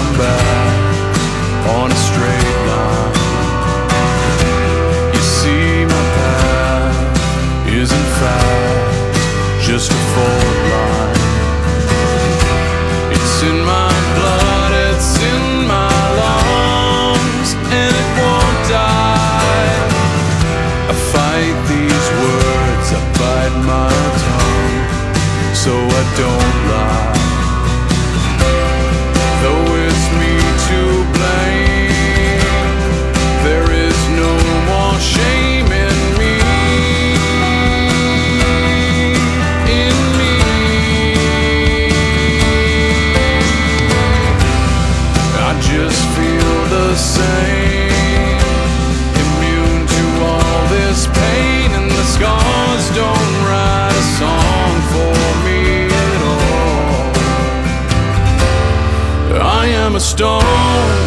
somebody stone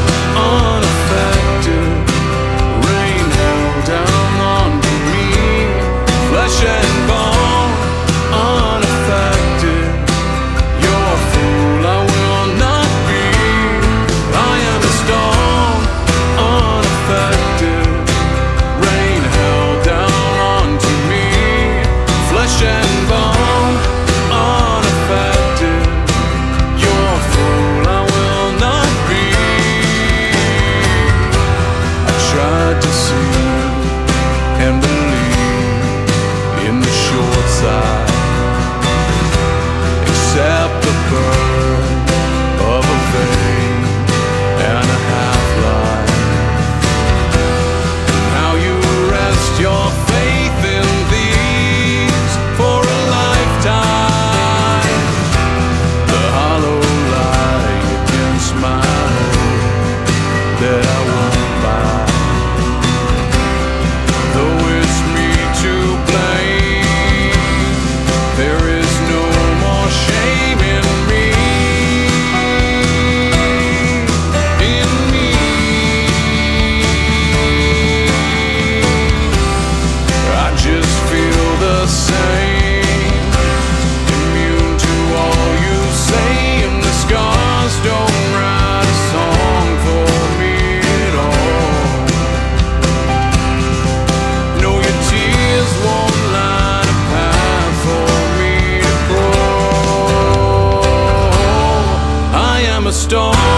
storm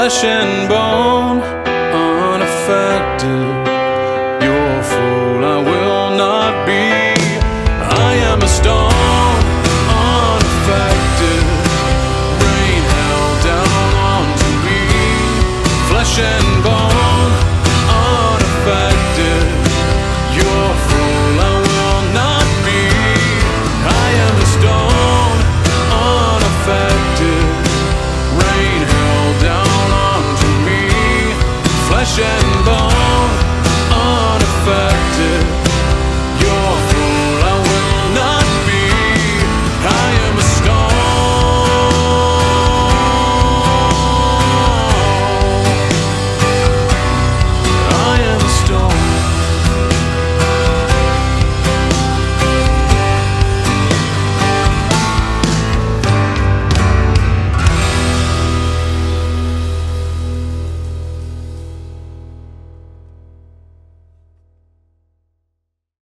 flesh and bone, unaffected. Your fool, I will not be. I am a stone, unaffected. Rain held down onto me, flesh and bone.